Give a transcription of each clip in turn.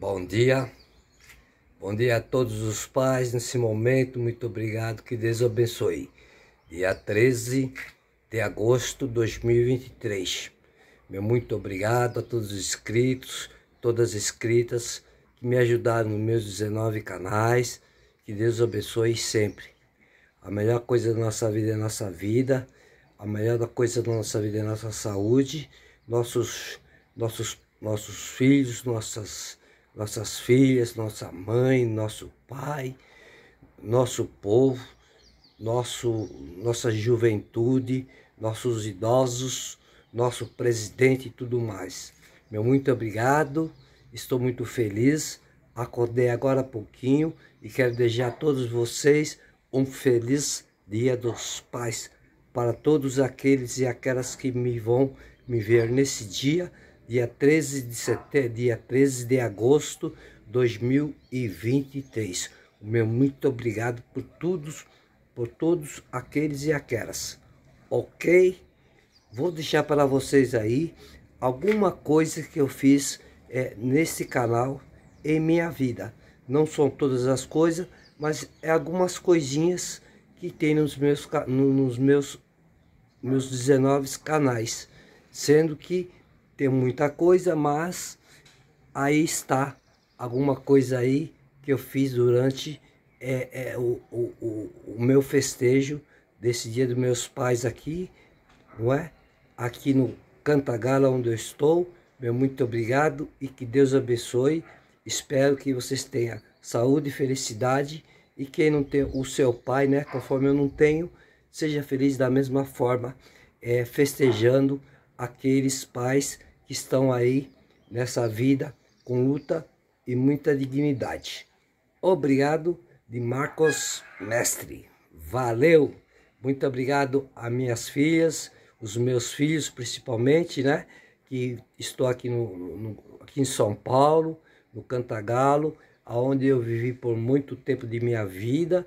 Bom dia. Bom dia a todos os pais nesse momento. Muito obrigado. Que Deus abençoe. Dia 13 de agosto de 2023. Meu muito obrigado a todos os inscritos, todas as inscritas que me ajudaram nos meus 19 canais. Que Deus abençoe sempre. A melhor coisa da nossa vida é a nossa vida. A melhor coisa da nossa vida é a nossa saúde. Nossos, nossos, nossos filhos, nossas nossas filhas, nossa mãe, nosso pai, nosso povo, nosso, nossa juventude, nossos idosos, nosso presidente e tudo mais. Meu muito obrigado, estou muito feliz. Acordei agora há pouquinho e quero desejar a todos vocês um feliz Dia dos Pais para todos aqueles e aquelas que me vão me ver nesse dia dia 13 de setembro, dia 13 de agosto de 2023. O meu muito obrigado por todos, por todos aqueles e aquelas. Ok? Vou deixar para vocês aí alguma coisa que eu fiz é, nesse canal em minha vida. Não são todas as coisas, mas é algumas coisinhas que tem nos meus, nos meus, meus 19 canais. Sendo que tem muita coisa, mas aí está alguma coisa aí que eu fiz durante é, é, o, o, o, meu festejo desse dia dos meus pais aqui, não é? Aqui no Cantagala, onde eu estou. Meu muito obrigado e que Deus abençoe. Espero que vocês tenham saúde e felicidade. E quem não tem o seu pai, né? Conforme eu não tenho, seja feliz da mesma forma, é, festejando aqueles pais que estão aí nessa vida com luta e muita dignidade. Obrigado de Marcos Mestre. Valeu! Muito obrigado a minhas filhas, os meus filhos principalmente, né? Que estou aqui, no, no aqui em São Paulo, no Cantagalo, aonde eu vivi por muito tempo de minha vida,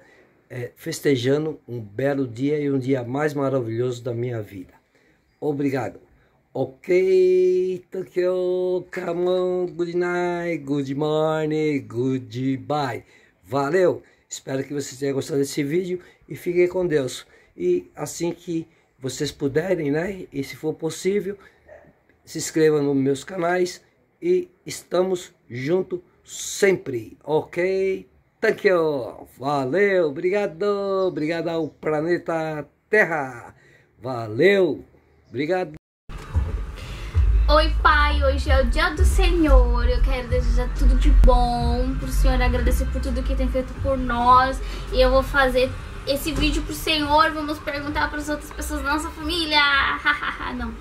é, festejando um belo dia e um dia mais maravilhoso da minha vida. Obrigado. Ok, Tokyo, come on, good night, good morning, goodbye. Valeu! Espero que vocês tenham gostado desse vídeo e fiquem com Deus. E assim que vocês puderem, né, e se for possível, se inscrevam nos meus canais e estamos juntos sempre, ok? Thank you! Valeu! Obrigado! Obrigado ao planeta Terra! Valeu! Obrigado! Oi, Pai, hoje é o dia do Senhor. Eu quero desejar tudo de bom pro Senhor, agradecer por tudo que tem feito por nós. E eu vou fazer esse vídeo pro Senhor. Vamos perguntar para as outras pessoas da nossa família. Não.